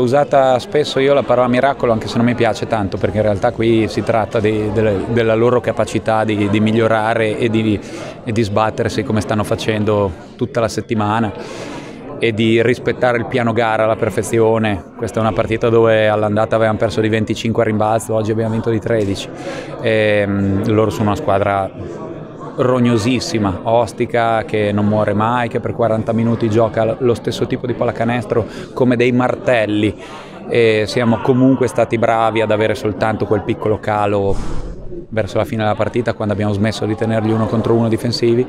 Ho usata spesso io la parola miracolo anche se non mi piace tanto perché in realtà qui si tratta di, delle, della loro capacità di, di migliorare e di, e di sbattersi come stanno facendo tutta la settimana e di rispettare il piano gara alla perfezione. Questa è una partita dove all'andata avevamo perso di 25 a rimbalzo, oggi abbiamo vinto di 13. E, um, loro sono una squadra rognosissima, ostica, che non muore mai, che per 40 minuti gioca lo stesso tipo di pallacanestro come dei martelli. E siamo comunque stati bravi ad avere soltanto quel piccolo calo verso la fine della partita quando abbiamo smesso di tenerli uno contro uno difensivi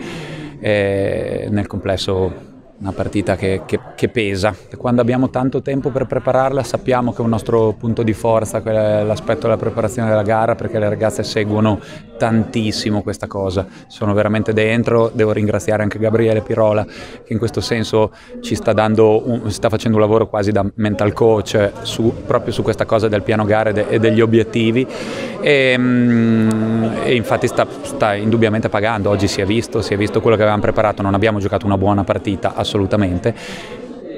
e nel complesso una partita che, che, che, pesa. Quando abbiamo tanto tempo per prepararla sappiamo che è un nostro punto di forza l'aspetto della preparazione della gara perché le ragazze seguono tantissimo questa cosa, sono veramente dentro, devo ringraziare anche Gabriele Pirola che in questo senso ci sta, dando un, sta facendo un lavoro quasi da mental coach su, proprio su questa cosa del piano gara e, de, e degli obiettivi. E, mm, e infatti sta, sta, indubbiamente pagando, oggi si è visto, si è visto quello che avevamo preparato, non abbiamo giocato una buona partita assolutamente,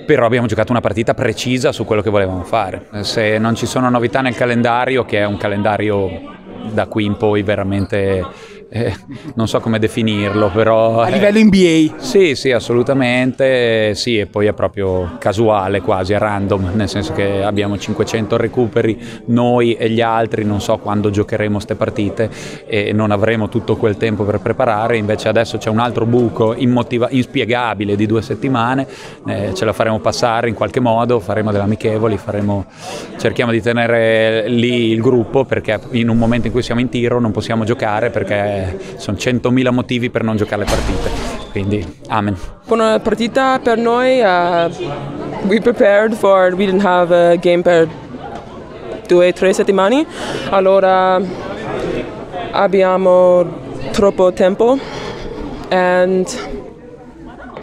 però abbiamo giocato una partita precisa su quello che volevamo fare. Se non ci sono novità nel calendario, che è un calendario da qui in poi veramente eh, non so come definirlo, però... A livello NBA? Sì, sì, assolutamente, sì, e poi è proprio casuale quasi, è random, nel senso che abbiamo 500 recuperi, noi e gli altri, non so quando giocheremo queste partite e non avremo tutto quel tempo per preparare, invece adesso c'è un altro buco immotiva- inspiegabile di due settimane, eh, ce la faremo passare in qualche modo, faremo delle amichevoli, faremo, cerchiamo di tenere lì il gruppo perché in un momento in cui siamo in tiro non possiamo giocare perché sono 100.000 motivi per non giocare le partite, quindi amen. Buona partita per noi, uh, we prepared for, we didn't have a game per due o tre settimane, allora abbiamo troppo tempo and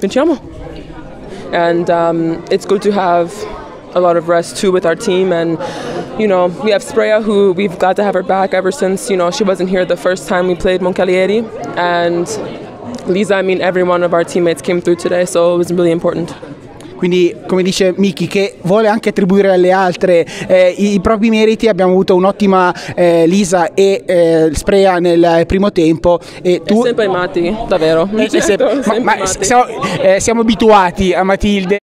vinciamo. And um, it's good to have a lot of rest too with our team and you know we have Spreya who we've got to have her back ever since you know she wasn't here the first time we played Moncalieri. And Lisa I mean every one of our teammates came through today so it was really important. Quindi come dice Miki che vuole anche attribuire alle altre eh, i, i, propri meriti abbiamo avuto un'ottima eh, Lisa e eh, Sprea nel primo tempo. E tu? sempre Matti davvero. Certo, sempre, ma, ma siamo, eh, siamo abituati a Matilde